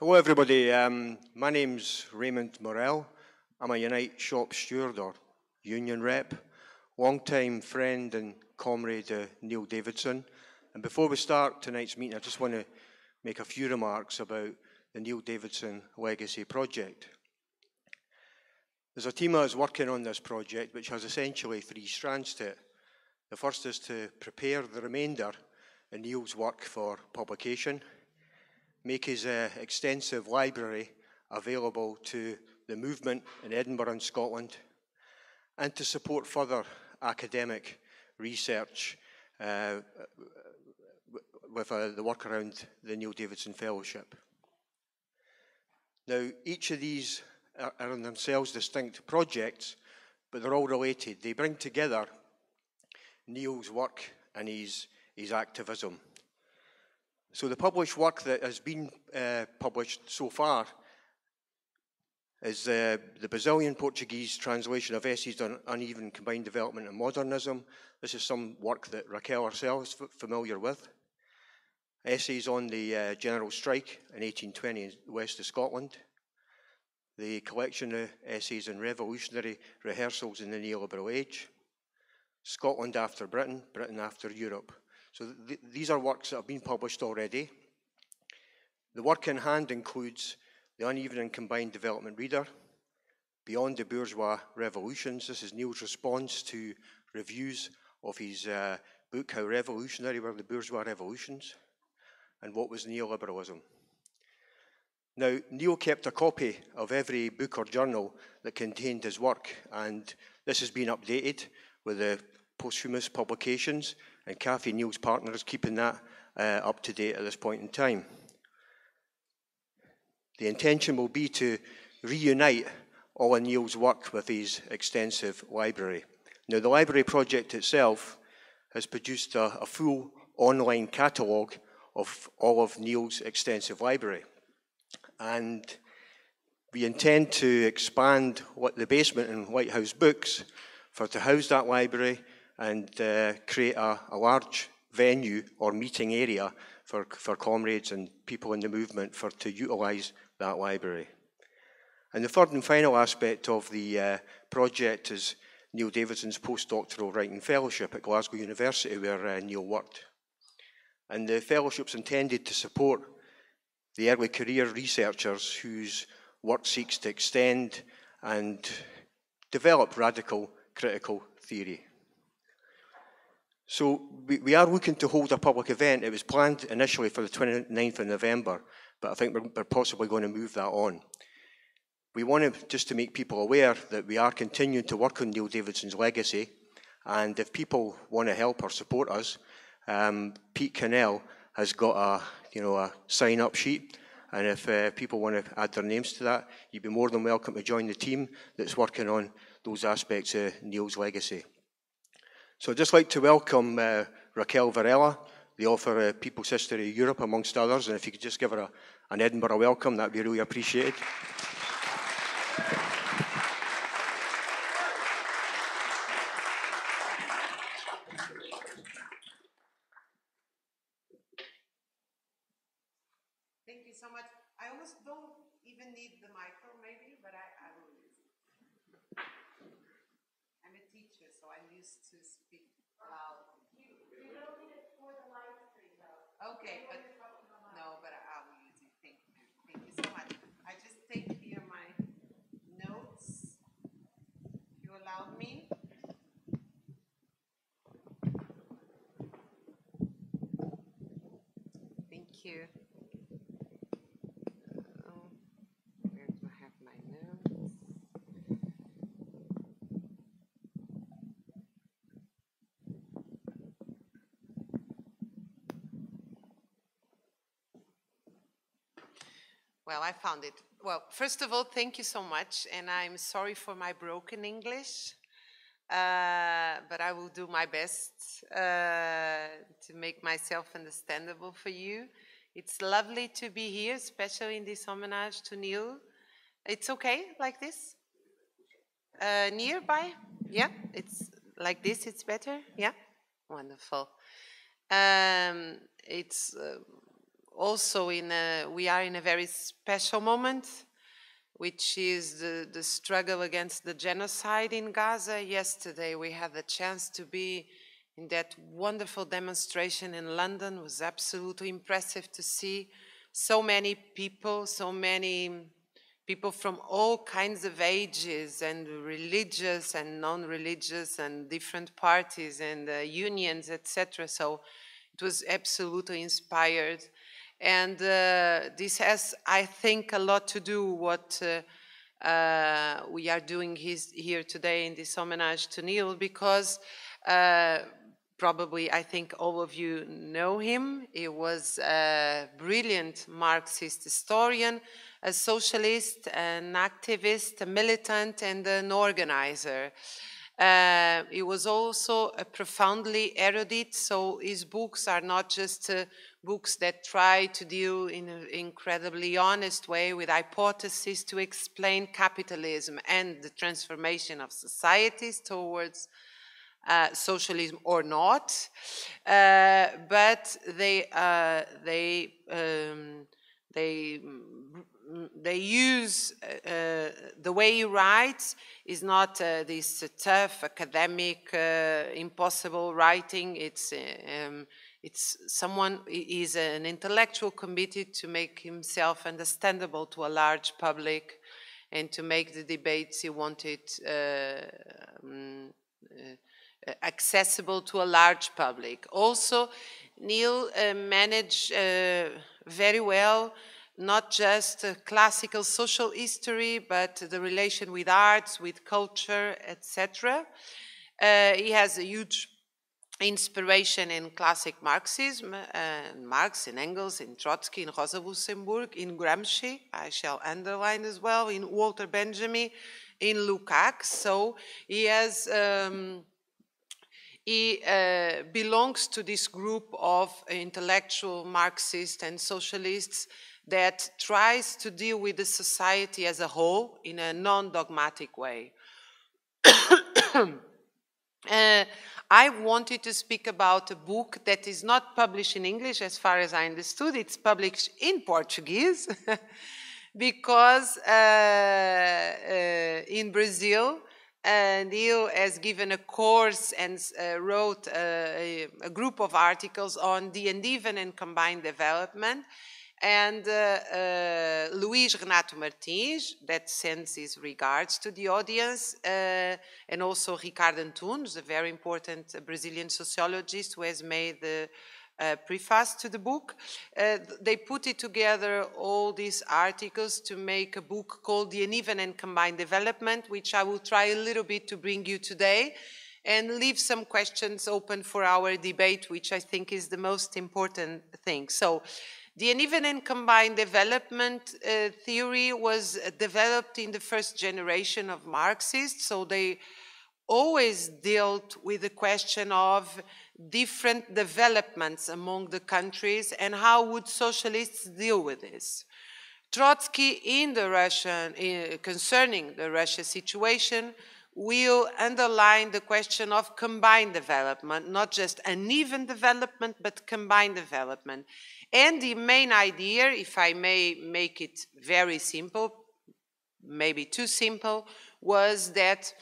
Hello, everybody. Um, my name's Raymond Morell. I'm a Unite shop steward or union rep, long-time friend and comrade uh, Neil Davidson. And before we start tonight's meeting, I just want to make a few remarks about the Neil Davidson Legacy Project. There's a team that is working on this project which has essentially three strands to it. The first is to prepare the remainder of Neil's work for publication make his uh, extensive library available to the movement in Edinburgh and Scotland, and to support further academic research uh, with uh, the work around the Neil Davidson Fellowship. Now, each of these are, are in themselves distinct projects, but they're all related. They bring together Neil's work and his, his activism. So the published work that has been uh, published so far is uh, the Brazilian Portuguese translation of essays on uneven combined development and modernism. This is some work that Raquel herself is familiar with. Essays on the uh, general strike in 1820 in the west of Scotland. The collection of essays on revolutionary rehearsals in the neoliberal age. Scotland after Britain, Britain after Europe. So th these are works that have been published already. The work in hand includes The Uneven and Combined Development Reader, Beyond the Bourgeois Revolutions. This is Neil's response to reviews of his uh, book, How Revolutionary Were the Bourgeois Revolutions, and What Was Neoliberalism. Now, Neil kept a copy of every book or journal that contained his work, and this has been updated with the posthumous publications and Kathy Neil's partner is keeping that uh, up to date at this point in time. The intention will be to reunite all of Neil's work with his extensive library. Now, the library project itself has produced a, a full online catalogue of all of Neil's extensive library. And we intend to expand what the basement in Lighthouse Books for to house that library and uh, create a, a, large venue or meeting area for, for comrades and people in the movement for to utilise that library. And the third and final aspect of the uh, project is Neil Davidson's postdoctoral writing fellowship at Glasgow University, where uh, Neil worked. And the fellowship's intended to support the early career researchers whose work seeks to extend and develop radical critical theory. So we, we are looking to hold a public event. It was planned initially for the 29th of November, but I think we're, we're possibly going to move that on. We want to, just to make people aware that we are continuing to work on Neil Davidson's legacy, and if people want to help or support us, um, Pete Cannell has got a you know a sign up sheet, and if uh, people want to add their names to that, you'd be more than welcome to join the team that's working on those aspects of Neil's legacy. So I'd just like to welcome uh, Raquel Varela, the author of People's History of Europe, amongst others. And if you could just give her a, an Edinburgh welcome, that'd be really appreciated. Thank you so much. I almost don't even need the micro, maybe, but I, I will use it. I'm a teacher, so I'm used to Okay, but no, but I will use it. Thank you. Thank you so much. I just take here my notes. If you allow me. Thank you. Well, I found it. Well, first of all, thank you so much, and I'm sorry for my broken English, uh, but I will do my best uh, to make myself understandable for you. It's lovely to be here, especially in this homage to Neil. It's okay like this? Uh, nearby? Yeah, it's like this, it's better? Yeah? Wonderful. Um, it's uh, also in a, we are in a very special moment, which is the, the struggle against the genocide in Gaza. Yesterday we had the chance to be in that wonderful demonstration in London. It was absolutely impressive to see so many people, so many people from all kinds of ages and religious and non-religious and different parties and uh, unions, etc. So it was absolutely inspired. And uh, this has, I think, a lot to do what uh, uh we are doing his, here today in this homage to Neil because probably I think all of you know him. He was a brilliant Marxist historian, a socialist, an activist, a militant, and an organizer. Uh, he was also a profoundly erudite, so his books are not just uh, books that try to deal in an incredibly honest way with hypotheses to explain capitalism and the transformation of societies towards uh, socialism or not, uh, but they uh, they um, they they use uh, uh, the way he writes is not uh, this tough academic impossible writing. It's um, it's someone is an intellectual committed to make himself understandable to a large public and to make the debates he wanted um, accessible to a large public also Neil uh, managed uh, very well not just classical social history, but the relation with arts, with culture, etc. Uh, he has a huge inspiration in classic Marxism, uh, Marx, in Engels, in Trotsky, in Rosa Luxemburg, in Gramsci, I shall underline as well, in Walter Benjamin, in Lukács. So he has um, he uh, belongs to this group of intellectual Marxists and socialists that tries to deal with the society as a whole in a non-dogmatic way. uh, I wanted to speak about a book that is not published in English as far as I understood. It's published in Portuguese because uh, uh, in Brazil, uh, Neil has given a course and uh, wrote a, a, group of articles on the uneven and combined development and uh, uh, Luis Renato Martins, that sends his regards to the audience, uh, and also Ricardo Antunes, a very important Brazilian sociologist who has made the uh, preface to the book. Uh, they put it together, all these articles, to make a book called The Uneven and Combined Development, which I will try a little bit to bring you today and leave some questions open for our debate, which I think is the most important thing. So the uneven and combined development uh, theory was developed in the first generation of Marxists, so they always dealt with the question of different developments among the countries and how would socialists deal with this. Trotsky in the Russian, uh, concerning the Russia situation, will underline the question of combined development, not just uneven development, but combined development. And the main idea, if I may make it very simple, maybe too simple, was that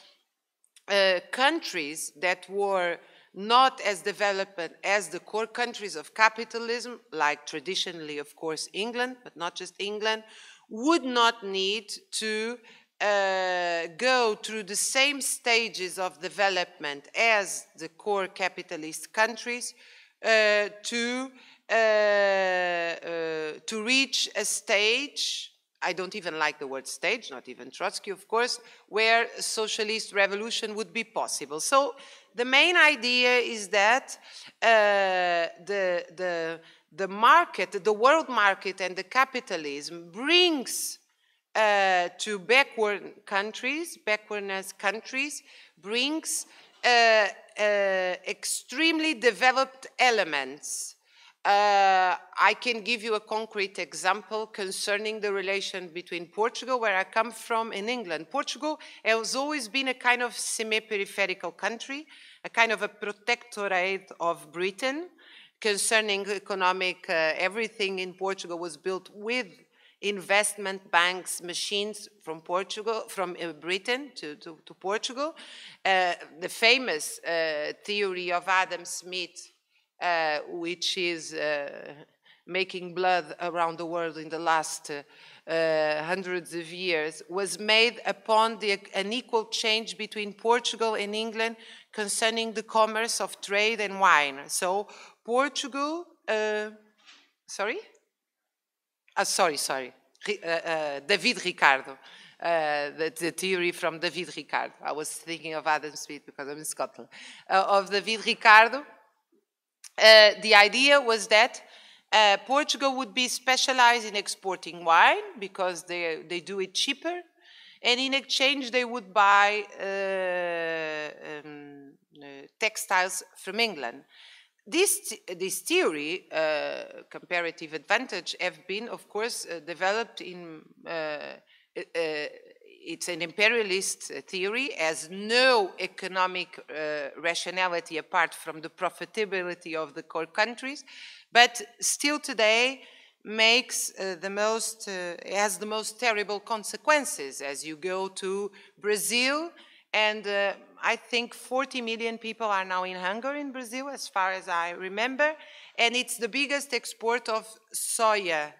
uh, countries that were not as developed as the core countries of capitalism, like traditionally, of course, England, but not just England, would not need to uh, go through the same stages of development as the core capitalist countries uh, to uh, uh, to reach a stage, I don't even like the word stage, not even Trotsky, of course, where socialist revolution would be possible. So the main idea is that uh, the, the, the market, the world market and the capitalism brings uh, to backward countries, backwardness countries, brings uh, uh, extremely developed elements uh, I can give you a concrete example concerning the relation between Portugal, where I come from, and England. Portugal has always been a kind of semi-peripheral country, a kind of a protectorate of Britain, concerning economic, uh, everything in Portugal was built with investment banks machines from Portugal, from uh, Britain to, to, to Portugal. Uh, the famous uh, theory of Adam Smith, uh, which is uh, making blood around the world in the last uh, hundreds of years, was made upon the unequal change between Portugal and England concerning the commerce of trade and wine. So Portugal, sorry? Uh, sorry, sorry. Uh, uh, David Ricardo. Uh, the, the, theory from David Ricardo. I was thinking of Adam Smith because I'm in Scotland. Uh, of David Ricardo. Uh, the idea was that Portugal would be specialized in exporting wine because they, they do it cheaper. And in exchange, they would buy um, textiles from England. This, this theory, uh, comparative advantage, have been, of course, uh, developed in, uh, uh it's an imperialist theory, has no economic uh, rationality apart from the profitability of the core countries, but still today makes uh, the most, has the most terrible consequences as you go to Brazil and uh, I think 40 million people are now in hunger in Brazil, as far as I remember. And it's the biggest export of soya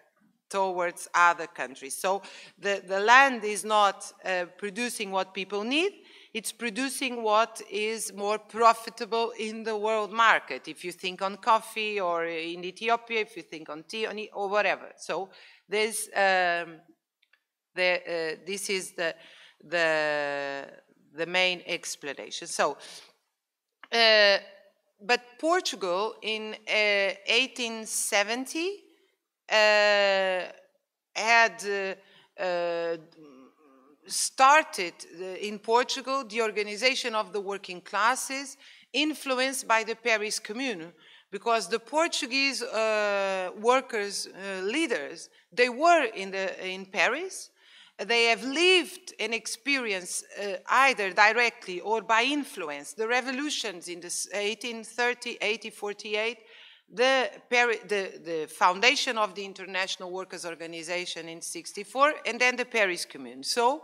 towards other countries. So the, the land is not uh, producing what people need, it's producing what is more profitable in the world market. If you think on coffee or in Ethiopia, if you think on tea or whatever. So this, um, the, uh, this is the, the, the main explanation. So, uh, but Portugal in uh, 1870 uh, had uh, uh, started in Portugal the organization of the working classes influenced by the Paris Commune because the Portuguese workers leaders they were in the in Paris they have lived and experienced uh, either directly or by influence the revolutions in the 1830, 1848, the, the, the, foundation of the International Workers' Organization in 64, and then the Paris Commune. So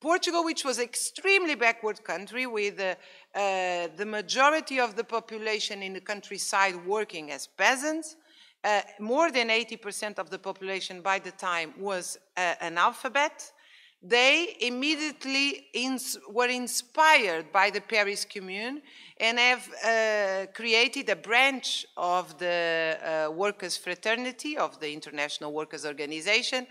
Portugal, which was an extremely backward country with uh, uh, the majority of the population in the countryside working as peasants, uh, more than 80% of the population by the time was uh, analphabet they immediately ins were inspired by the Paris Commune and have uh, created a branch of the uh, workers' fraternity of the International Workers' Organization,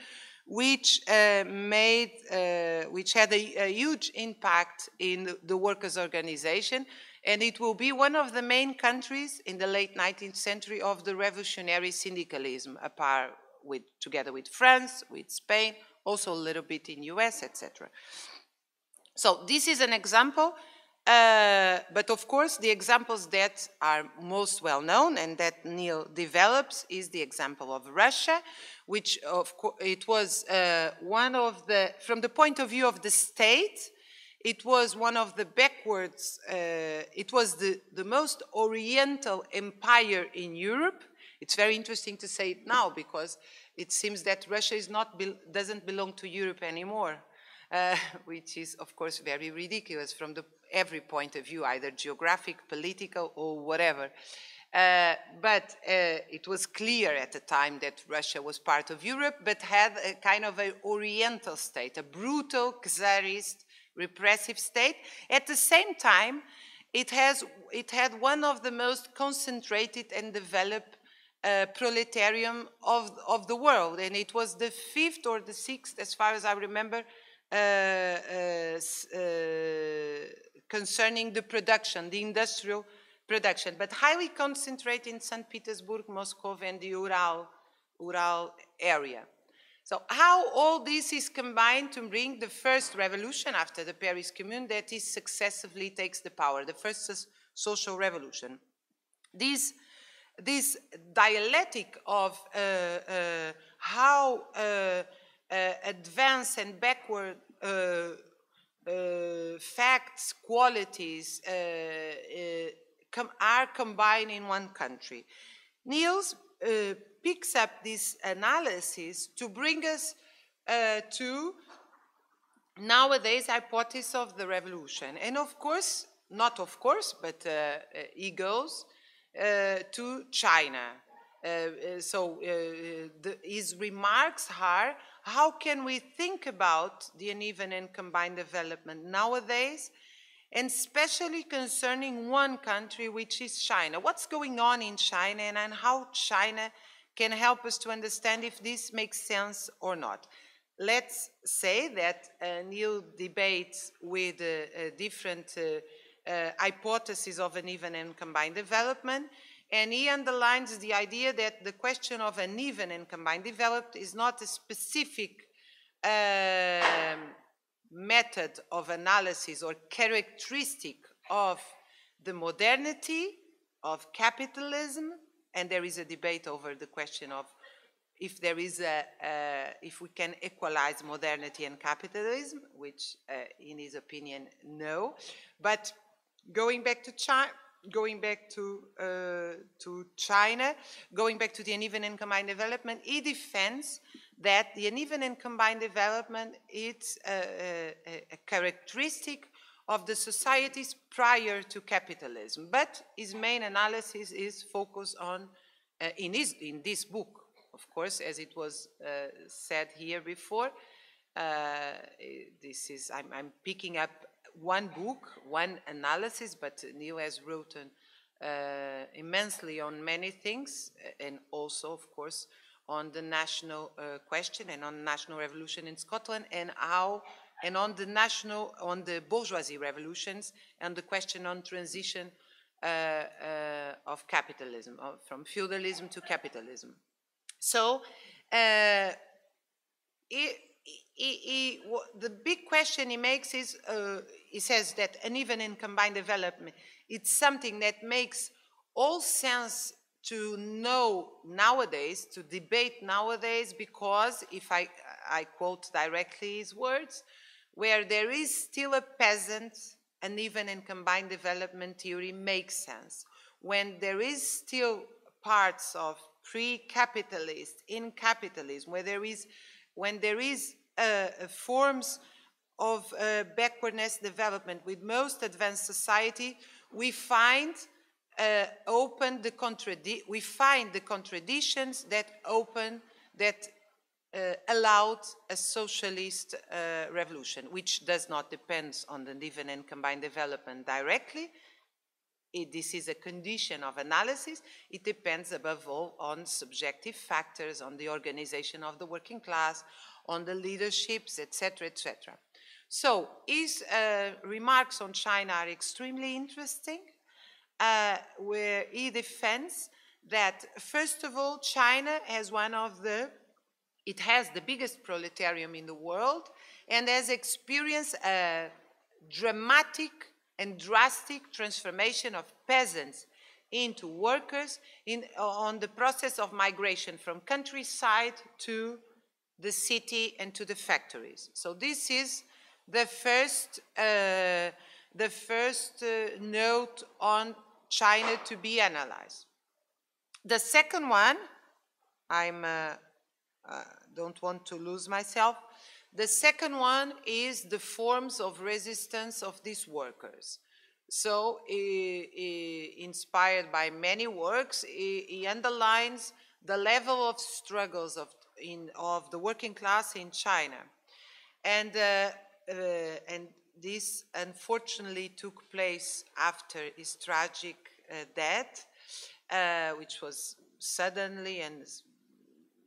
which uh, made, uh, which had a, a, huge impact in the workers' organization, and it will be one of the main countries in the late 19th century of the revolutionary syndicalism, apart with, together with France, with Spain, also a little bit in US, etc. So this is an example, uh, but of course the examples that are most well known and that Neil develops is the example of Russia, which of it was uh, one of the, from the point of view of the state, it was one of the backwards, uh, it was the, the most oriental empire in Europe. It's very interesting to say it now because it seems that Russia not be doesn't belong to Europe anymore, uh, which is, of course, very ridiculous from the, every point of view, either geographic, political, or whatever. Uh, but uh, it was clear at the time that Russia was part of Europe, but had a kind of an oriental state, a brutal, czarist, repressive state. At the same time, it, has, it had one of the most concentrated and developed uh, proletarium of, of the world. And it was the fifth or the sixth, as far as I remember, uh, uh, uh, concerning the production, the industrial production, but highly concentrated in St. Petersburg, Moscow, and the Ural, Ural area. So how all this is combined to bring the first revolution after the Paris Commune that is successively takes the power, the first social revolution. This this dialectic of uh, uh, how uh, advanced and backward facts, qualities com are combined in one country. Neil's picks up this analysis to bring us uh, to nowadays hypothesis of the revolution. And of course, not of course, but uh, he goes to China. Uh, so the, his remarks are, how can we think about the uneven and combined development nowadays and especially concerning one country, which is China. What's going on in China and, and how China can help us to understand if this makes sense or not. Let's say that a new debate with uh, different uh, uh, hypotheses of uneven and combined development, and he underlines the idea that the question of uneven and combined development is not a specific um, method of analysis or characteristic of the modernity of capitalism, and there is a debate over the question of if there is a, uh, if we can equalize modernity and capitalism, which uh, in his opinion, no. But going back to China, going back to, uh, to China, going back to the uneven and combined development, he defends that the uneven and combined development is a, a, a characteristic of the societies prior to capitalism. But his main analysis is focused on, uh, in, his, in this book, of course, as it was uh, said here before, uh, this is, I'm, I'm, picking up one book, one analysis, but Neil has written uh, immensely on many things, and also, of course, on the national uh, question and on national revolution in Scotland and how and on the national on the bourgeoisie revolutions and the question on transition uh, uh, of capitalism uh, from feudalism to capitalism. So uh, he, he, he, the big question he makes is uh, he says that uneven and combined development it's something that makes all sense to know nowadays, to debate nowadays, because if I, I quote directly his words, where there is still a peasant, uneven and combined development theory makes sense. When there is still parts of pre-capitalist, in capitalism, where there is, when there is uh, forms of uh, backwardness development with most advanced society, we find uh, open the contradi- we find the contradictions that open that uh, allowed a socialist uh, revolution, which does not depend on the uneven and combined development directly. This is a condition of analysis. It depends above all on subjective factors, on the organization of the working class, on the leaderships, etc., etc. So his uh, remarks on China are extremely interesting uh, where he defends that, first of all, China has one of the, it has the biggest proletarium in the world and has experienced a dramatic and drastic transformation of peasants into workers in, on the process of migration from countryside to the city and to the factories. So this is the first uh, the first uh, note on China to be analyzed. The second one, I uh, uh, don't want to lose myself. The second one is the forms of resistance of these workers. So, inspired by many works, he, underlines the level of struggles of, in, of the working class in China. And, uh, uh, and this unfortunately took place after his tragic uh, death, uh, which was suddenly and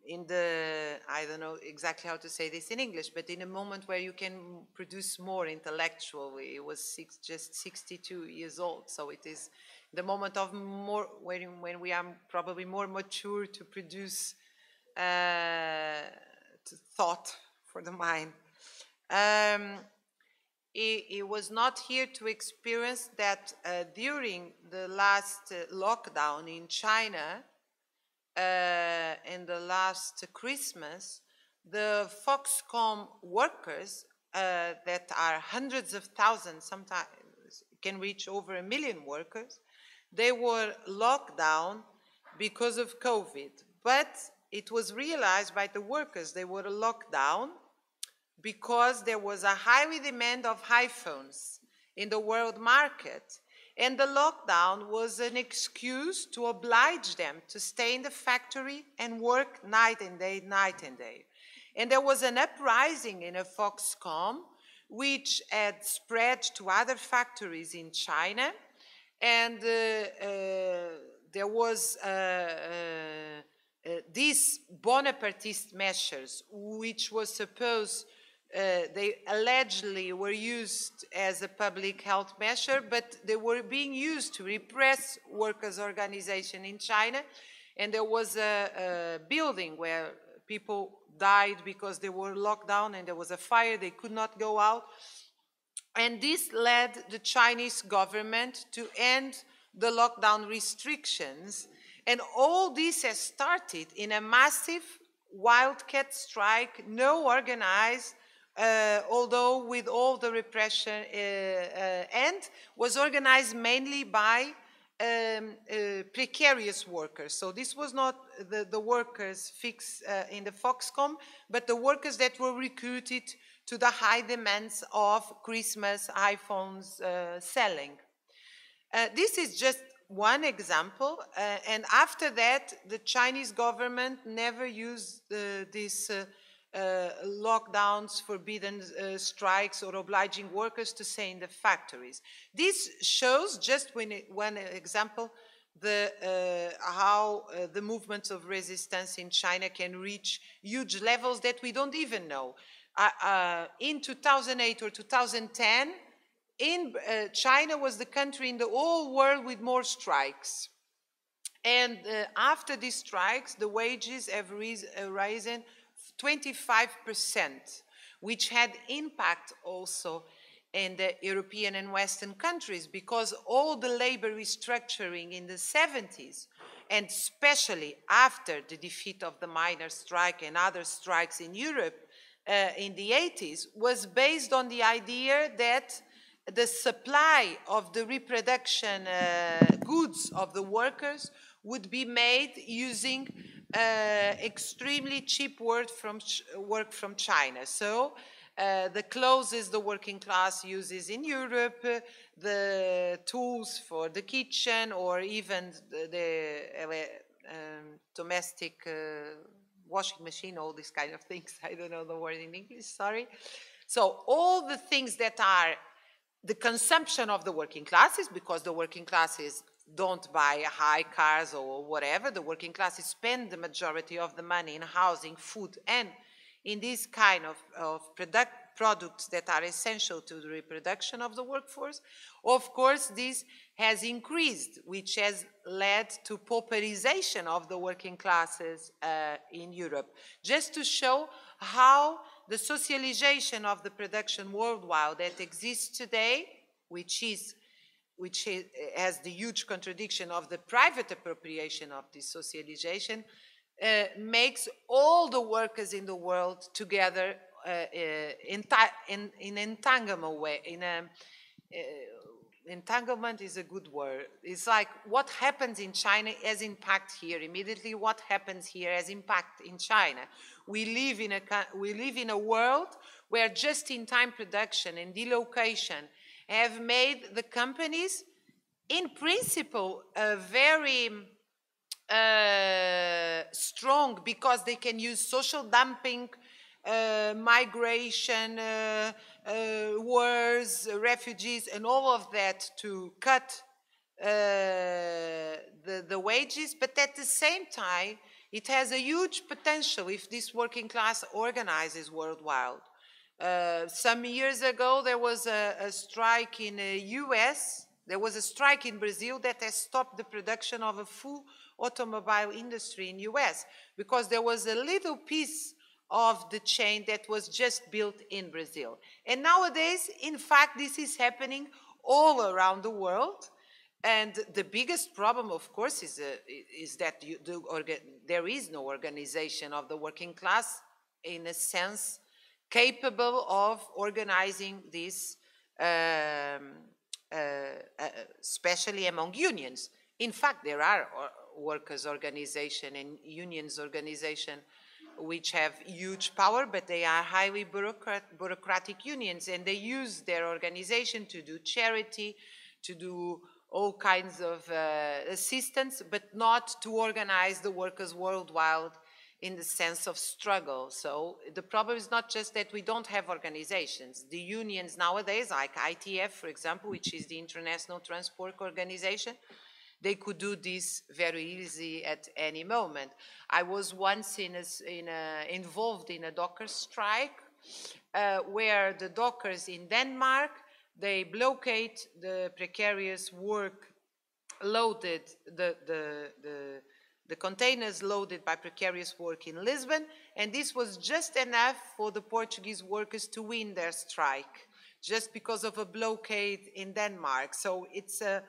in the, I don't know exactly how to say this in English, but in a moment where you can produce more intellectually. He was six, just 62 years old, so it is the moment of more, when, when we are probably more mature to produce uh, to thought for the mind. Um, he, was not here to experience that uh, during the last uh, lockdown in China, uh, in the last Christmas, the Foxconn workers uh, that are hundreds of thousands, sometimes can reach over a million workers, they were locked down because of COVID, but it was realized by the workers they were locked down because there was a high demand of iPhones in the world market. And the lockdown was an excuse to oblige them to stay in the factory and work night and day, night and day. And there was an uprising in a Foxconn, which had spread to other factories in China. And uh, uh, there was uh, uh, uh these Bonapartist measures, which was supposed uh, they allegedly were used as a public health measure, but they were being used to repress workers' organization in China. And there was a, a building where people died because they were locked down and there was a fire, they could not go out. And this led the Chinese government to end the lockdown restrictions. And all this has started in a massive wildcat strike, no organized, uh, although with all the repression uh, uh, and was organized mainly by um, uh, precarious workers. So this was not the, the workers fixed uh, in the Foxconn, but the workers that were recruited to the high demands of Christmas iPhones uh, selling. this is just one example, and after that, the Chinese government never used this uh, lockdowns, forbidden uh, strikes, or obliging workers to stay in the factories. This shows, just one example, the, uh, how uh, the movements of resistance in China can reach huge levels that we don't even know. Uh, uh in 2008 or 2010, in, China was the country in the whole world with more strikes. And after these strikes, the wages have risen 25%, which had impact also in the European and Western countries because all the labor restructuring in the 70s and especially after the defeat of the miners' strike and other strikes in Europe uh, in the 80s was based on the idea that the supply of the reproduction uh, goods of the workers would be made using extremely cheap work from, work from China. So uh, the clothes the working class uses in Europe, uh, the tools for the kitchen, or even the, the um, domestic uh, washing machine, all these kind of things. I don't know the word in English, sorry. So all the things that are the consumption of the working classes, because the working classes don't buy high cars or whatever. The working classes spend the majority of the money in housing, food, and in these kind of, of product, products that are essential to the reproduction of the workforce. Of course, this has increased, which has led to pauperization of the working classes uh, in Europe. Just to show how the socialization of the production worldwide that exists today, which is which has the huge contradiction of the private appropriation of this socialization, uh, makes all the workers in the world together uh, uh in, in, in entanglement way. In a, uh, entanglement is a good word. It's like what happens in China has impact here. Immediately, what happens here has impact in China. We live in a we live in a world where just-in-time production and delocation have made the companies, in principle, uh, very uh, strong because they can use social dumping, uh, migration, uh, uh, wars, refugees, and all of that to cut uh, the, the wages. But at the same time, it has a huge potential if this working class organizes worldwide. Uh, some years ago, there was a, a strike in the US. There was a strike in Brazil that has stopped the production of a full automobile industry in the US because there was a little piece of the chain that was just built in Brazil. And nowadays, in fact, this is happening all around the world. And the biggest problem, of course, is, uh, is that you, the there is no organization of the working class in a sense capable of organizing this, um, uh, uh, especially among unions. In fact, there are workers' organization and unions organization which have huge power, but they are highly bureaucrat bureaucratic unions, and they use their organization to do charity, to do all kinds of uh, assistance, but not to organize the workers worldwide in the sense of struggle. So the problem is not just that we don't have organizations. The unions nowadays, like ITF, for example, which is the International Transport Organization, they could do this very easy at any moment. I was once in a, in a, involved in a docker strike uh, where the dockers in Denmark, they blockade the precarious work loaded, the, the, the, the containers loaded by precarious work in Lisbon, and this was just enough for the Portuguese workers to win their strike, just because of a blockade in Denmark. So it's a,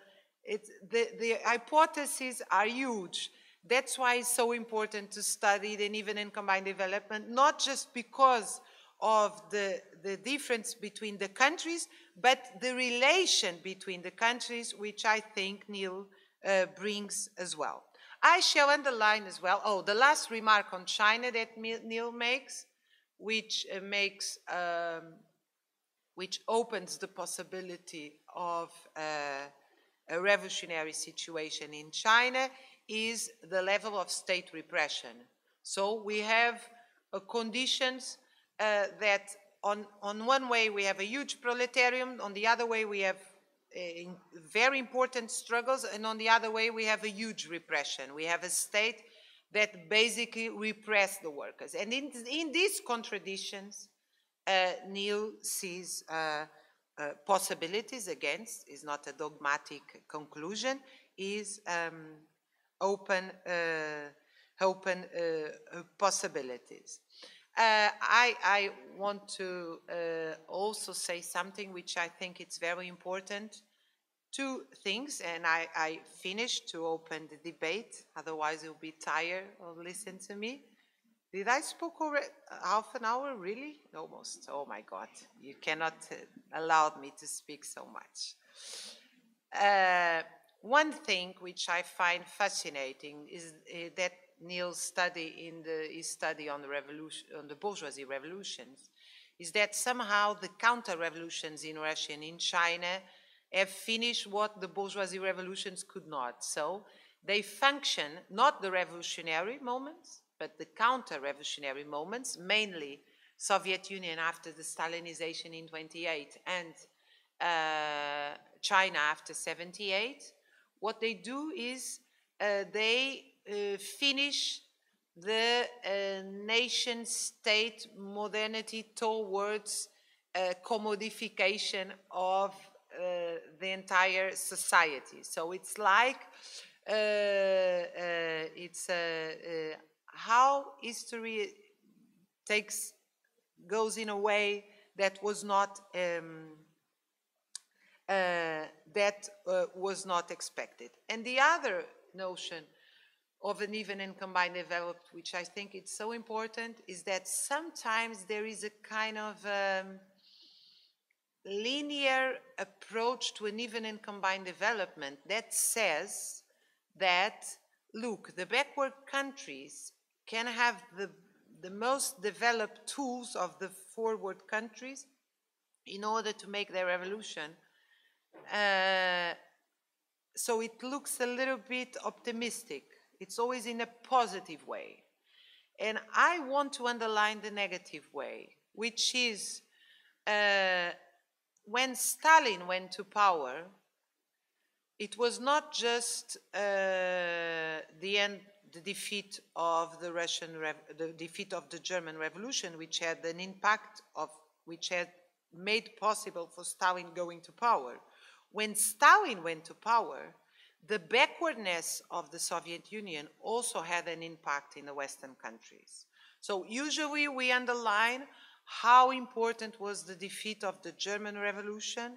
it's, the, the hypotheses are huge. That's why it's so important to study the even in combined development, not just because of the, the difference between the countries, but the relation between the countries, which I think Neil uh, brings as well. I shall underline as well, oh, the last remark on China that Neil makes, which uh, makes, um, which opens the possibility of uh, a revolutionary situation in China is the level of state repression. So we have uh, conditions uh, that on, on one way we have a huge proletariat, on the other way we have very important struggles, and on the other way we have a huge repression. We have a state that basically repress the workers. And in, in these contradictions, uh, Neil sees uh, uh, possibilities against, is not a dogmatic conclusion, is um, open, uh, open uh, possibilities. Uh, I, I, want to uh, also say something which I think it's very important. Two things, and I, I finished to open the debate, otherwise you'll be tired of listening to me. Did I speak over half an hour? Really? Almost. Oh my God. You cannot uh, allow me to speak so much. Uh, one thing which I find fascinating is uh, that Neil's study in the, his study on the revolution, on the bourgeoisie revolutions, is that somehow the counter-revolutions in Russia and in China have finished what the bourgeoisie revolutions could not. So they function, not the revolutionary moments, but the counter-revolutionary moments, mainly Soviet Union after the Stalinization in 28 and uh, China after 78, what they do is uh, they uh, finish the uh, nation state modernity towards commodification of uh, the entire society. So it's like it's how history takes goes in a way that was not um, uh, that uh, was not expected. And the other notion of uneven and combined developed, which I think is so important, is that sometimes there is a kind of um, linear approach to uneven and combined development that says that, look, the backward countries can have the, the most developed tools of the forward countries in order to make their revolution. Uh, so it looks a little bit optimistic. It's always in a positive way. And I want to underline the negative way, which is uh, when Stalin went to power, it was not just uh, the end the defeat of the Russian, the defeat of the German Revolution, which had an impact of, which had made possible for Stalin going to power. When Stalin went to power, the backwardness of the Soviet Union also had an impact in the Western countries. So usually we underline how important was the defeat of the German Revolution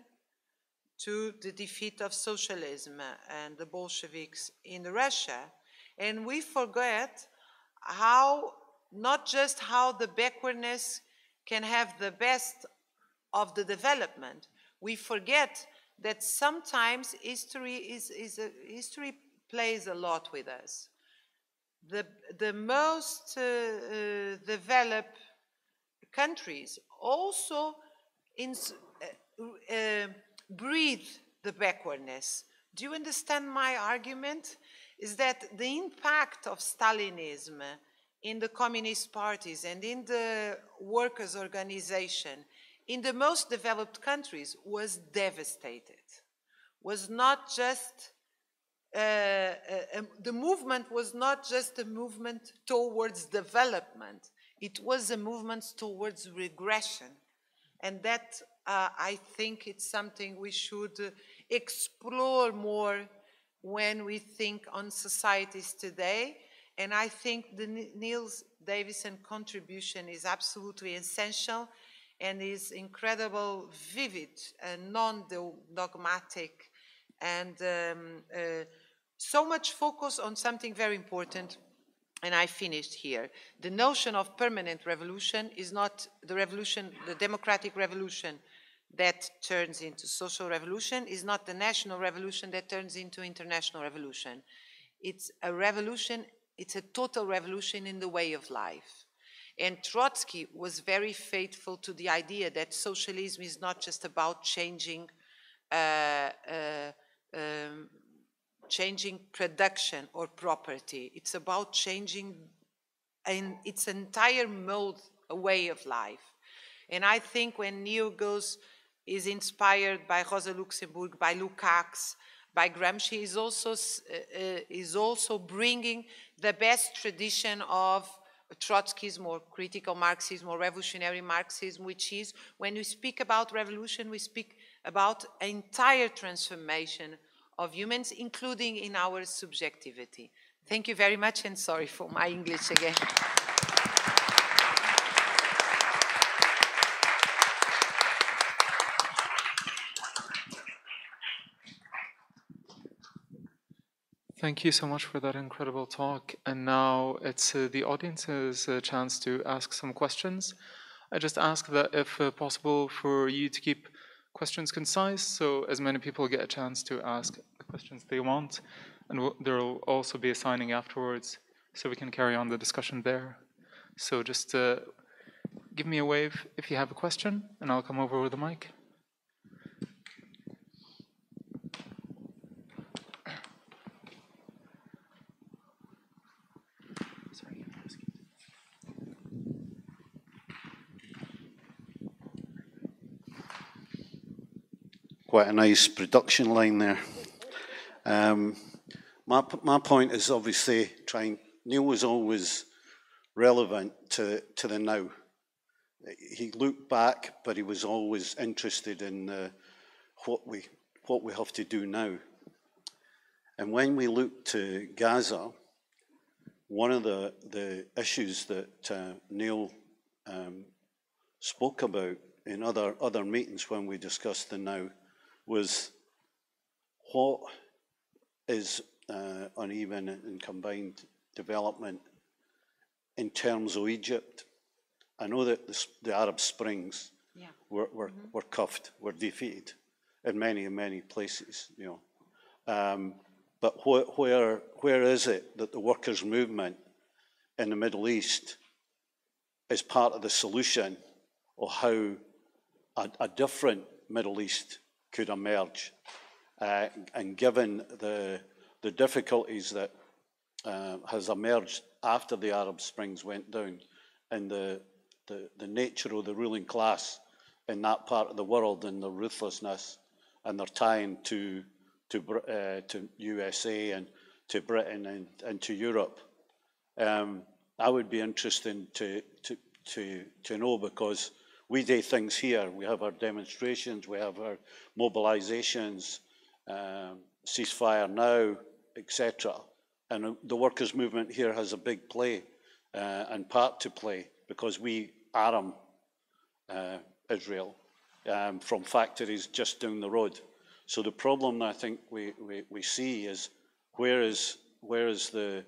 to the defeat of socialism and the Bolsheviks in Russia, and we forget how, not just how the backwardness can have the best of the development, we forget that sometimes history is, is a, history plays a lot with us. The, the most uh, uh, developed countries also in, uh, uh, breathe the backwardness. Do you understand my argument? Is that the impact of Stalinism in the communist parties and in the workers' organization in the most developed countries was devastated, was not just uh, uh, um, the movement was not just a movement towards development, it was a movement towards regression. And that, uh, I think, it's something we should explore more when we think on societies today. And I think the Niels Davidson contribution is absolutely essential and is incredible, vivid, and non-dogmatic, and um, uh, so much focus on something very important, and I finished here. The notion of permanent revolution is not the revolution, the democratic revolution that turns into social revolution, is not the national revolution that turns into international revolution. It's a revolution, it's a total revolution in the way of life. And Trotsky was very faithful to the idea that socialism is not just about changing uh, uh, um, changing production or property. It's about changing in its entire mode, a way of life. And I think when Neil goes, is inspired by Rosa Luxemburg, by Lukács, by Gramsci, is also, uh, uh, is also bringing the best tradition of Trotskyism or critical Marxism or revolutionary Marxism, which is when we speak about revolution, we speak about an entire transformation of humans, including in our subjectivity. Thank you very much and sorry for my English again. Thank you so much for that incredible talk. And now it's uh, the audience's uh, chance to ask some questions. I just ask that if uh, possible for you to keep questions concise so as many people get a chance to ask the questions they want. And there will also be a signing afterwards so we can carry on the discussion there. So just uh, give me a wave if you have a question and I'll come over with the mic. Quite a nice production line there. Um, my, my point is obviously trying, Neil was always relevant to, to the now. He looked back, but he was always interested in uh, what, we, what we have to do now. And when we look to Gaza, one of the, the issues that uh, Neil um, spoke about in other, other meetings when we discussed the now was what is uh, uneven and combined development in terms of Egypt. I know that the, the Arab Springs yeah. were, were, mm-hmm. were cuffed, were defeated in many, many places, you know. Um, but wh- where, where is it that the workers' movement in the Middle East is part of the solution or how a, a different Middle East could emerge. Uh, and given the, the difficulties that uh, has emerged after the Arab Springs went down and the, the, the nature of the ruling class in that part of the world and the ruthlessness and their tying to, to, uh, to USA and to Britain and, and to Europe. Um, I would be interested to, to, to, to know because we do things here. We have our demonstrations, we have our mobilizations, um, ceasefire now, etc. And the workers' movement here has a big play uh, and part to play because we arm uh, Israel um, from factories just down the road. So the problem I think we, we, we see is where is, where is the,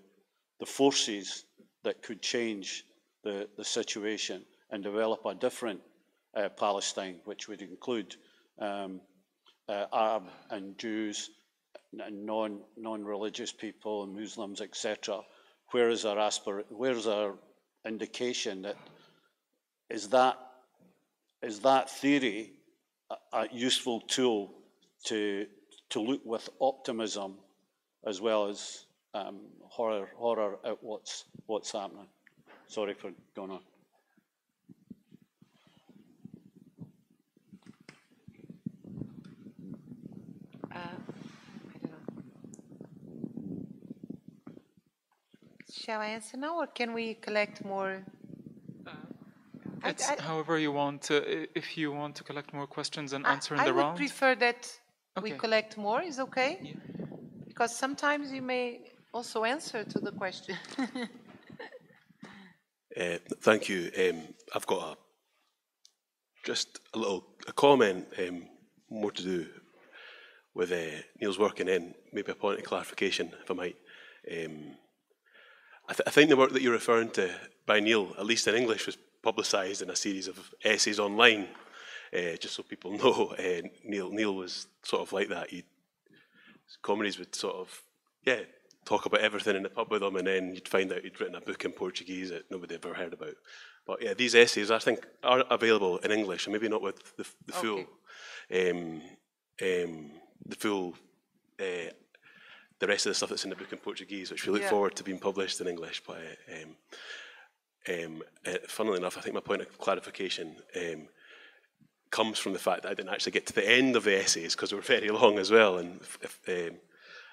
the forces that could change the, the situation and develop a different uh, Palestine, which would include um, uh, Arab and Jews and non, non-religious people and Muslims, etc. Where is our aspir, where's our indication that, is that, is that theory a, a useful tool to, to look with optimism as well as um, horror, horror at what's, what's happening? Sorry for going on. Uh, I don't know. Shall I answer now, or can we collect more? I- It's I- however you want. To, if you want to collect more questions and I- answer in I the would round. prefer that we collect more, is okay? Because sometimes you may also answer to the question. Uh, thank you. Um, I've got a just a little a comment, um, more to do with uh, Neil's work, and then maybe a point of clarification, if I might. Um, I, th- I think the work that you're referring to by Neil, at least in English, was publicised in a series of essays online. Uh, just so people know, uh, Neil Neil was sort of like that. He, his comedies would sort of, yeah, talk about everything in the pub with him, and then you'd find out he'd written a book in Portuguese that nobody ever heard about. But yeah, these essays I think are available in English, and maybe not with the, the full, um, um, the full, uh, the rest of the stuff that's in the book in Portuguese, which we look Yeah. forward to being published in English. But uh, um, um, uh, funnily enough, I think my point of clarification. Um, comes from the fact that I didn't actually get to the end of the essays because they were very long as well. And if, if, um,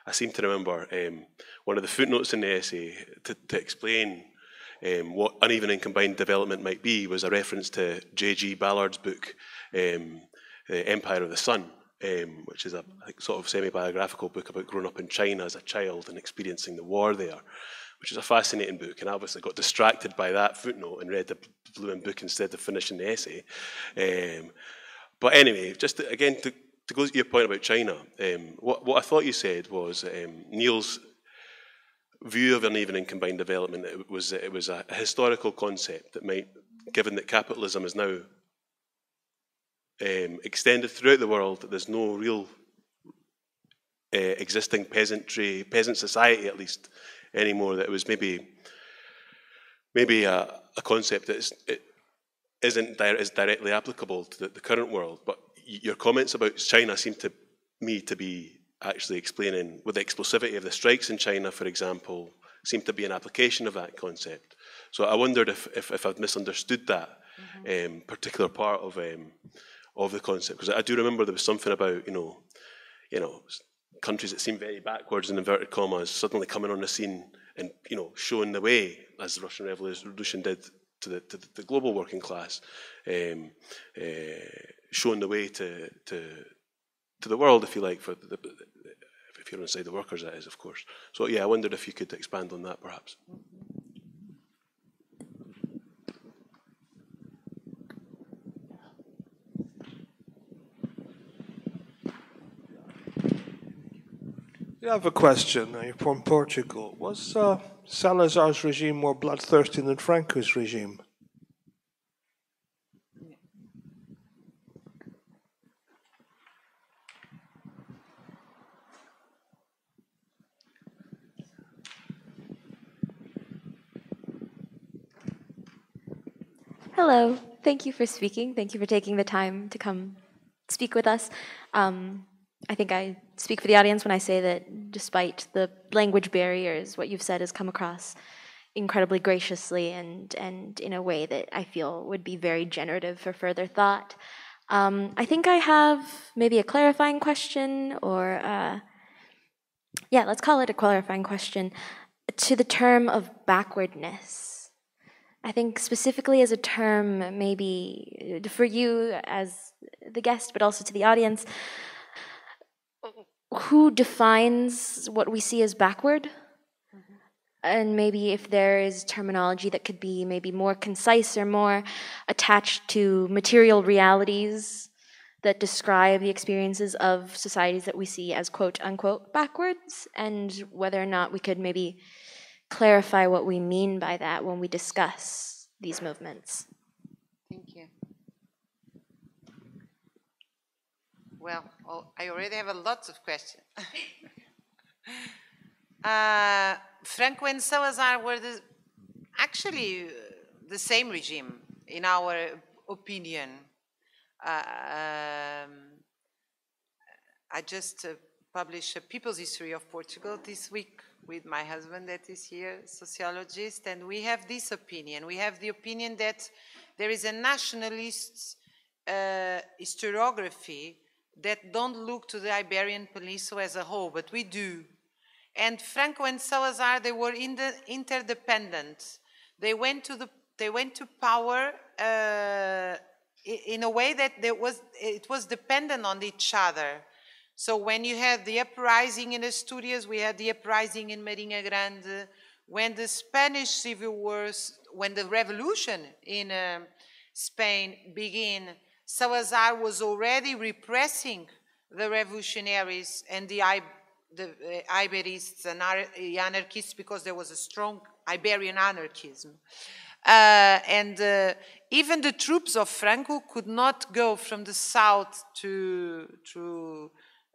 I seem to remember um, one of the footnotes in the essay to, to explain um, what uneven and combined development might be was a reference to J.G. Ballard's book, um, The Empire of the Sun, um, which is a think, sort of semi-biographical book about growing up in China as a child and experiencing the war there, which is a fascinating book. And I obviously got distracted by that footnote and read the blooming book instead of finishing the essay. Um, but anyway, just to, again to, to go to your point about China, um, what, what I thought you said was um, Neil's view of uneven and combined development it was it was a historical concept that might, given that capitalism is now um, extended throughout the world, there's no real uh, existing peasantry, peasant society at least anymore. That it was maybe maybe a, a concept that is, it isn't di- is directly applicable to the, the current world. But y- your comments about China seem to me to be actually explaining, with the explosivity of the strikes in China, for example, seem to be an application of that concept. So I wondered if, if, if I'd misunderstood that um, particular part of um, of the concept, because I do remember there was something about you know, you know, countries that seem very backwards in inverted commas suddenly coming on the scene and you know showing the way as the Russian Revolution did to the, to the, global working class, um, uh, showing the way to, to to the world, if you like, for the, the if you're inside the workers, that is, of course. So yeah, I wondered if you could expand on that, perhaps. You have a question. uh, You're from Portugal. Was uh, Salazar's regime more bloodthirsty than Franco's regime? Hello. Thank you for speaking. Thank you for taking the time to come speak with us. Um, I think I speak for the audience when I say that despite the language barriers, what you've said has come across incredibly graciously and, and in a way that I feel would be very generative for further thought. Um, I think I have maybe a clarifying question or, uh, yeah, let's call it a clarifying question to the term of backwardness. I think specifically as a term, maybe for you as the guest, but also to the audience, who defines what we see as backward? Mm-hmm. And maybe if there is terminology that could be maybe more concise or more attached to material realities that describe the experiences of societies that we see as quote unquote backwards, and whether or not we could maybe clarify what we mean by that when we discuss these movements. Thank you. Well, oh, I already have a lot of questions. Uh, Franco and Salazar were the, actually uh, the same regime, in our opinion. Uh, um, I just uh, published a People's History of Portugal this week with my husband that is here, sociologist, and we have this opinion. We have the opinion that there is a nationalist uh, historiography that don't look to the Iberian Peninsula as a whole, but we do. And Franco and Salazar, they were in the interdependent. They went to the they went to power uh, in a way that there was it was dependent on each other. So when you had the uprising in Asturias, we had the uprising in Marinha Grande. When the Spanish Civil Wars, when the revolution in uh, Spain began, Salazar was already repressing the revolutionaries and the, the uh, Iberists and anarchists because there was a strong Iberian anarchism. Uh, and uh, even the troops of Franco could not go from the south to, to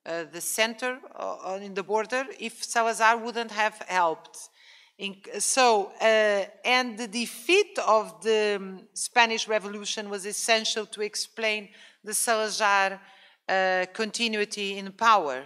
uh, the center uh, in the border if Salazar wouldn't have helped. In, so, uh, and the defeat of the um, Spanish Revolution was essential to explain the Salazar uh, continuity in power.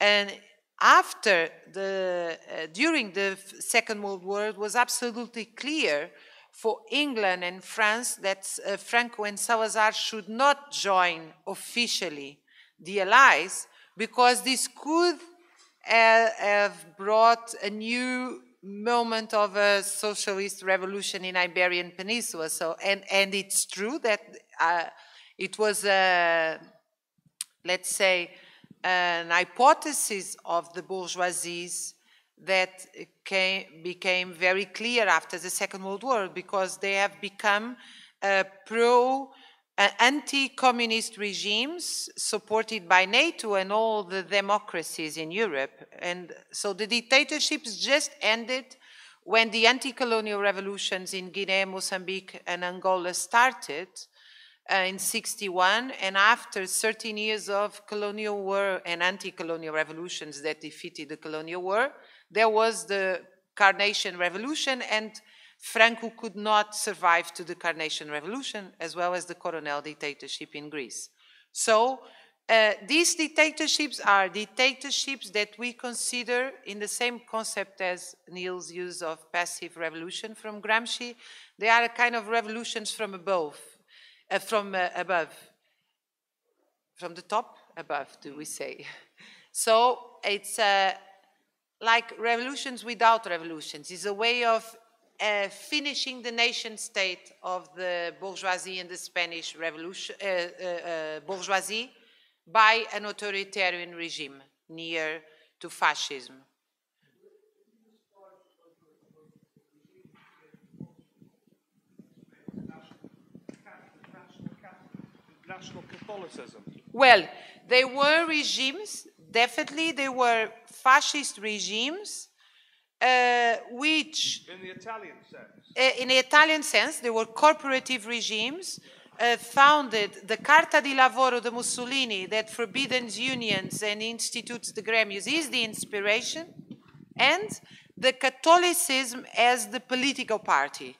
And after the, uh, during the Second World War, it was absolutely clear for England and France that uh, Franco and Salazar should not join officially the Allies because this could uh, have brought a new moment of a socialist revolution in Iberian Peninsula. So, and, and it's true that uh, it was, a, let's say, an hypothesis of the bourgeoisies that came, became very clear after the Second World War because they have become uh, pro uh, anti-communist regimes supported by NATO and all the democracies in Europe. And so the dictatorships just ended when the anti-colonial revolutions in Guinea, Mozambique and Angola started uh, in 61 and after 13 years of colonial war and anti-colonial revolutions that defeated the colonial war, there was the Carnation Revolution and Franco could not survive to the Carnation Revolution, as well as the Coronel dictatorship in Greece. So uh, these dictatorships are dictatorships that we consider in the same concept as Neil's use of passive revolution from Gramsci. They are a kind of revolutions from above, uh, from uh, above, from the top above, do we say? So it's uh, like revolutions without revolutions. It's a way of uh, finishing the nation state of the bourgeoisie and the Spanish revolution, uh, uh, uh, bourgeoisie by an authoritarian regime near to fascism. National Catholicism. Well, they were regimes, definitely they were fascist regimes uh, which... In the Italian sense? Uh, in the Italian sense, they were corporative regimes uh, founded the Carta di Lavoro de Mussolini that forbids unions and institutes the gremios is the inspiration, and the Catholicism as the political party.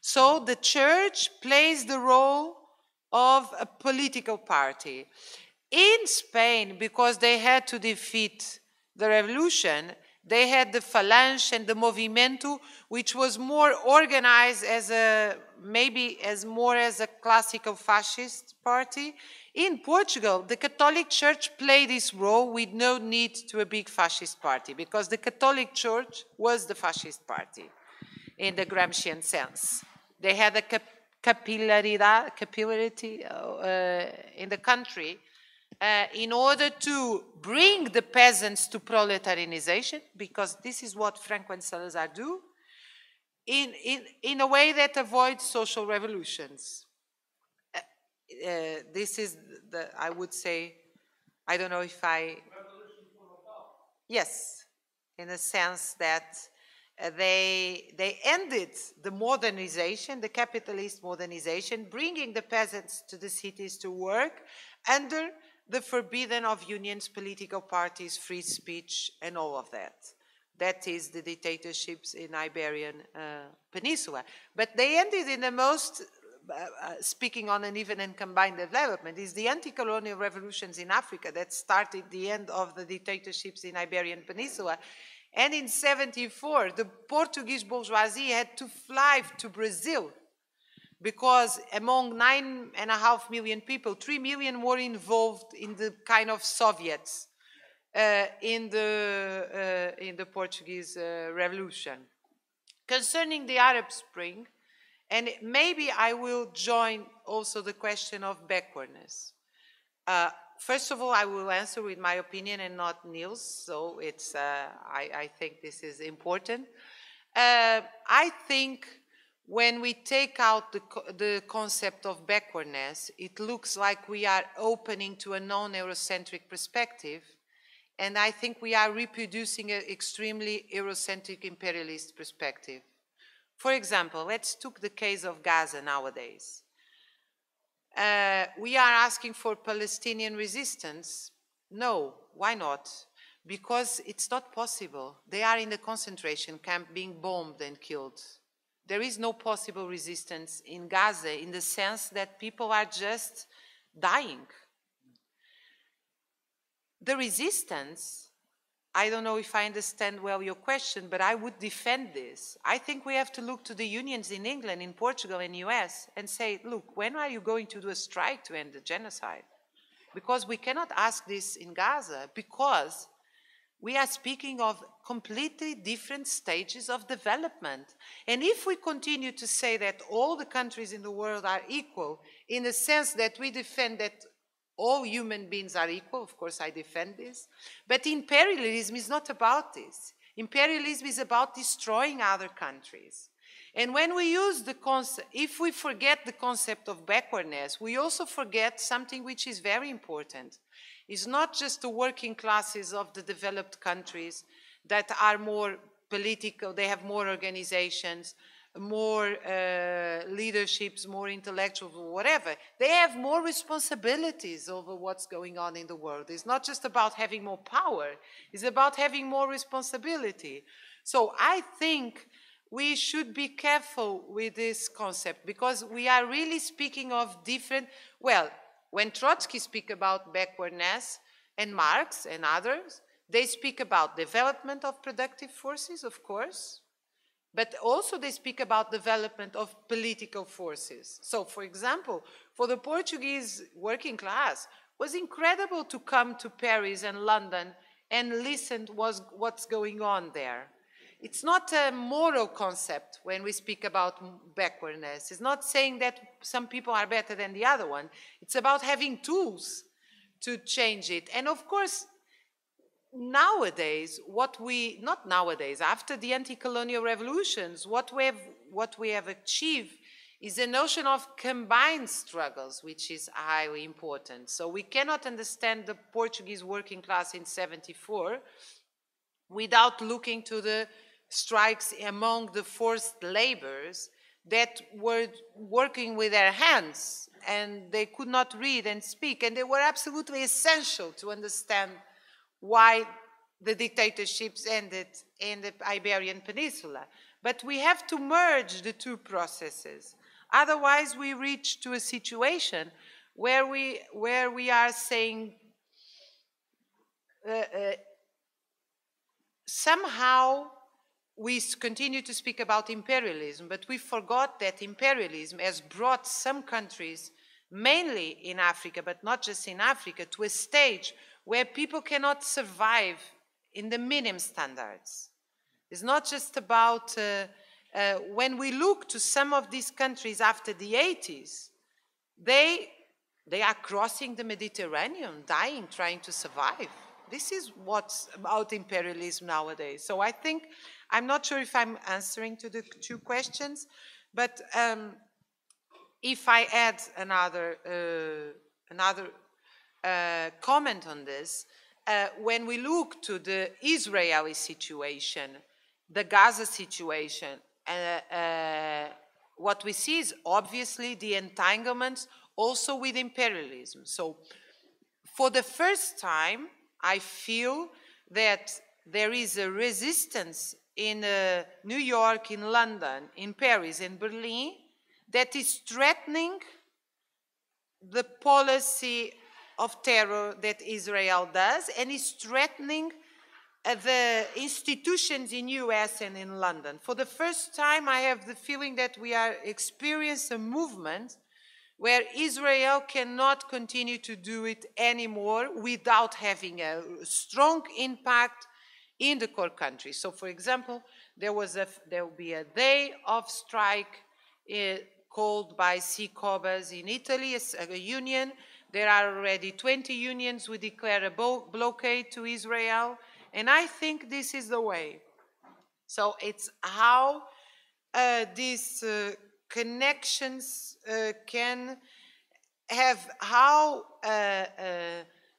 So the church plays the role of a political party. In Spain, because they had to defeat the revolution, they had the Falange and the Movimento, which was more organized as a, maybe as more as a classical fascist party. In Portugal, the Catholic Church played this role with no need to a big fascist party, because the Catholic Church was the fascist party in the Gramscian sense. They had a cap capillarity, uh, in the country uh, in order to bring the peasants to proletarianization, because this is what Franco and Salazar do, in, in, in a way that avoids social revolutions. Uh, uh, this is the, I would say, I don't know if I. Yes, in the sense that uh, they, they ended the modernization, the capitalist modernization, bringing the peasants to the cities to work under the forbidden of unions, political parties, free speech, and all of that. That is the dictatorships in Iberian uh, Peninsula. But they ended in the most, uh, uh, speaking on uneven and combined development, is the anti-colonial revolutions in Africa that started the end of the dictatorships in Iberian Peninsula. And in 74, the Portuguese bourgeoisie had to fly to Brazil because among nine and a half million people, three million were involved in the kind of Soviets uh, in, the, uh, in the Portuguese uh, Revolution. Concerning the Arab Spring, and maybe I will join also the question of backwardness. Uh, first of all, I will answer with my opinion and not Neil's, so it's, uh, I, I, think this is important. Uh, I think when we take out the, the concept of backwardness, it looks like we are opening to a non-Eurocentric perspective, and I think we are reproducing an extremely Eurocentric imperialist perspective. For example, let's take the case of Gaza nowadays. Uh, we are asking for Palestinian resistance. No, why not? Because it's not possible. They are in the concentration camp being bombed and killed. There is no possible resistance in Gaza in the sense that people are just dying. The resistance, I don't know if I understand well your question, but I would defend this. I think we have to look to the unions in England, in Portugal, in US and say, look, when are you going to do a strike to end the genocide? Because we cannot ask this in Gaza because we are speaking of completely different stages of development. And if we continue to say that all the countries in the world are equal, in the sense that we defend that all human beings are equal, of course I defend this, but imperialism is not about this. Imperialism is about destroying other countries. And when we use the concept, if we forget the concept of backwardness, we also forget something which is very important. It's not just the working classes of the developed countries that are more political, they have more organizations, more uh, leaderships, more intellectuals, whatever. They have more responsibilities over what's going on in the world. It's not just about having more power, it's about having more responsibility. So I think we should be careful with this concept because we are really speaking of different, well, when Trotsky speak about backwardness and Marx and others, they speak about development of productive forces, of course, but also they speak about development of political forces. So, for example, for the Portuguese working class, it was incredible to come to Paris and London and listen to what's going on there. It's not a moral concept when we speak about backwardness. It's not saying that some people are better than the other one. It's about having tools to change it. And of course, nowadays, what we, not nowadays, after the anti-colonial revolutions, what we have, what we have achieved is a notion of combined struggles, which is highly important. So we cannot understand the Portuguese working class in 74 without looking to the strikes among the forced laborers that were working with their hands and they could not read and speak and they were absolutely essential to understand why the dictatorships ended in the Iberian Peninsula. But we have to merge the two processes. Otherwise, we reach to a situation where we, where we are saying uh, uh, somehow we continue to speak about imperialism, but we forgot that imperialism has brought some countries, mainly in Africa, but not just in Africa, to a stage where people cannot survive in the minimum standards. It's not just about uh, uh, when we look to some of these countries after the 80s, they, they are crossing the Mediterranean, dying, trying to survive. This is what's about imperialism nowadays. So I think I'm not sure if I'm answering to the two questions, but um, if I add another, uh, another uh, comment on this, uh, when we look to the Israeli situation, the Gaza situation, uh, uh, what we see is obviously the entanglements also with imperialism. So for the first time, I feel that there is a resistance in uh, New York, in London, in Paris, in Berlin, that is threatening the policy of terror that Israel does and is threatening uh, the institutions in US and in London. For the first time, I have the feeling that we are experiencing a movement where Israel cannot continue to do it anymore without having a strong impact in the core countries. So, for example, there was a there will be a day of strike uh, called by SI Cobas in Italy, a, a, union. There are already 20 unions who declare a blockade to Israel, and I think this is the way. So it's how uh, these uh, connections uh, can have how uh, uh,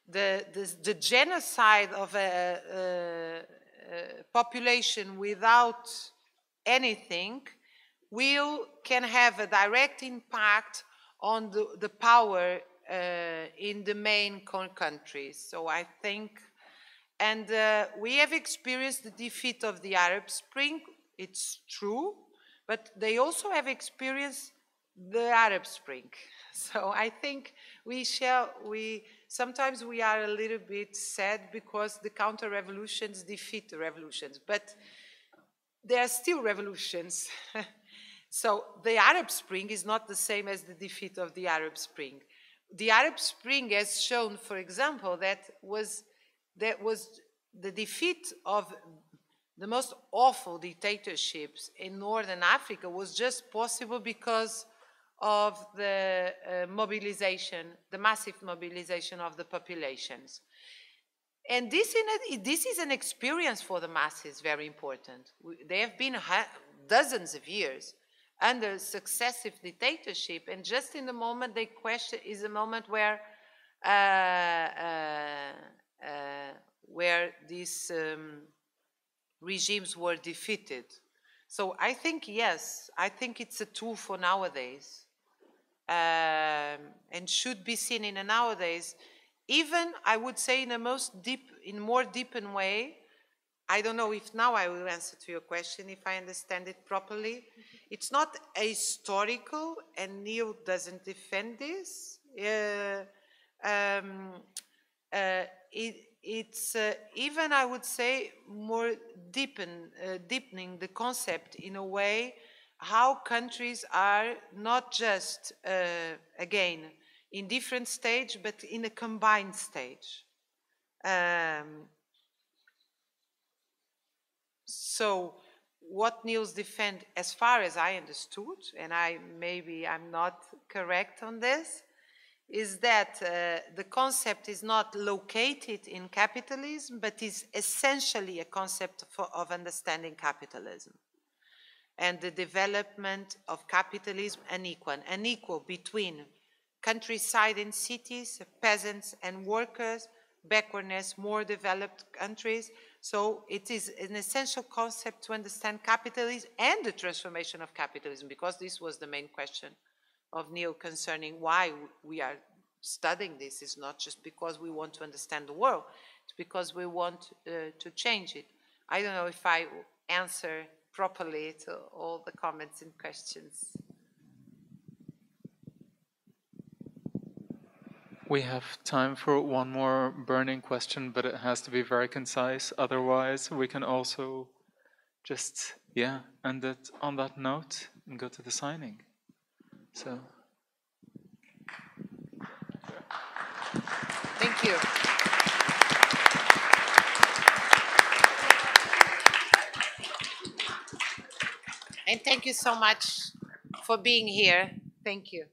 the, the, the, genocide of a, a, a, population without anything will can have a direct impact on the, the power uh, in the main countries. So I think, and uh, we have experienced the defeat of the Arab Spring, it's true, but they also have experienced the Arab Spring. So I think we shall, we, sometimes we are a little bit sad because the counter revolutions defeat the revolutions, but there are still revolutions. so the Arab Spring is not the same as the defeat of the Arab Spring. The Arab Spring has shown, for example, that was, that was the defeat of the most awful dictatorships in Northern Africa was just possible because of the uh, mobilization, the massive mobilization of the populations. And this, a, this, is an experience for the masses, very important. They have been dozens of years under successive dictatorship, and just in the moment they question is a moment where uh, uh, uh where this um, regimes were defeated. So I think yes, I think it's a tool for nowadays um, and should be seen in a nowadays, even I would say in a most deep, in more deepened way. I don't know if now I will answer to your question if I understand it properly. It's not a historical, and Neil doesn't defend this. Uh, um, uh, it, it's uh, even, I would say, more deepen, uh, deepening the concept in a way how countries are not just, uh, again, in different stage, but in a combined stage. Um, so what Neil's defend, as far as I understood, and I maybe I'm not correct on this, is that uh, the concept is not located in capitalism, but is essentially a concept for, of understanding capitalism and the development of capitalism unequal, unequal between countryside and cities, peasants and workers, backwardness, more developed countries. So it is an essential concept to understand capitalism and the transformation of capitalism, because this was the main question of Neil concerning why we are studying this. is not just because we want to understand the world, it's because we want uh, to change it. I don't know if I answer properly to all the comments and questions. We have time for one more burning question, but it has to be very concise. Otherwise, we can also just, yeah, end it on that note and go to the signing. So. Thank you. And thank you so much for being here. Thank you.